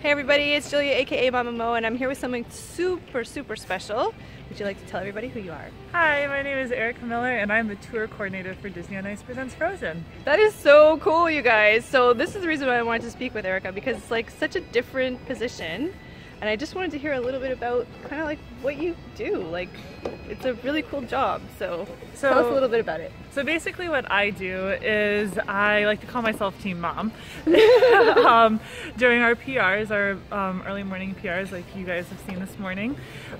Hey everybody, it's Julia aka Mama MOE and I'm here with something super super special. Would you like to tell everybody who you are? Hi, my name is Erica Miller and I'm the tour coordinator for Disney on Ice Presents Frozen. That is so cool you guys. So this is the reason why I wanted to speak with Erica because it's like such a different position and I just wanted to hear a little bit about kind of like what you do. Like it's a really cool job. So, so tell us a little bit about it. So basically what I do is I like to call myself team mom. um, during our PRs, our um, early morning PRs like you guys have seen this morning,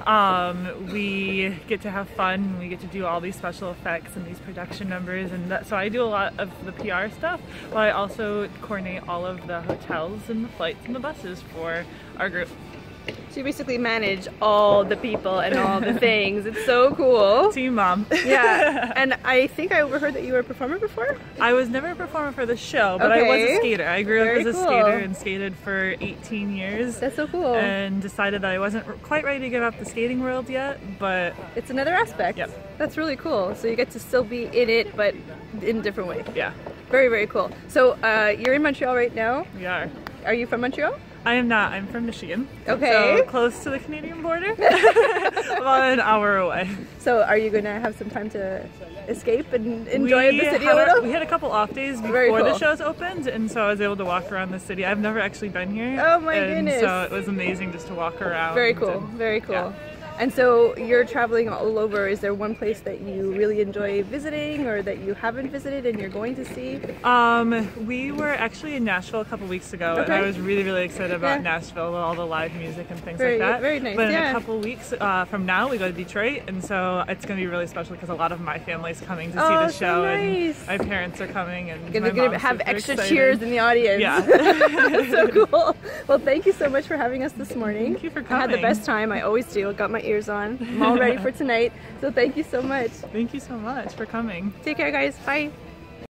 um, we get to have fun we get to do all these special effects and these production numbers and that, so I do a lot of the PR stuff but I also coordinate all of the hotels and the flights and the buses for our group. So you basically manage all the people and all the things. It's so cool. Team mom. yeah. And I think I overheard that you were a performer before? I was never a performer for the show, but okay. I was a skater. I grew Very up as a cool. skater and skated for 18 years. That's so cool. And decided that I wasn't quite ready to give up the skating world yet, but... It's another aspect. Yep. That's really cool. So you get to still be in it, but in a different way. Yeah. Very, very cool. So uh, you're in Montreal right now? We are. Are you from Montreal? I am not. I'm from Michigan. Okay. So close to the Canadian border. About an hour away. So are you going to have some time to escape and enjoy we the city a little? We had a couple off days before cool. the shows opened and so I was able to walk around the city. I've never actually been here. Oh my and goodness. so it was amazing just to walk around. Very cool. And, very cool. Yeah. And so you're traveling all over. Is there one place that you really enjoy visiting or that you haven't visited and you're going to see? Um, we were actually in Nashville a couple weeks ago okay. and I was really, really excited about yeah. Nashville all the live music and things very, like that. Very nice. But yeah. in a couple weeks uh, from now, we go to Detroit and so it's going to be really special because a lot of my family's coming to see oh, the show so nice. and my parents are coming and They're going to have extra excited. cheers in the audience. Yeah. So cool. Well, thank you so much for having us this morning. Thank you for coming. I had the best time. I always do. Got my ears on all ready for tonight. So thank you so much. Thank you so much for coming. Take care guys. Bye.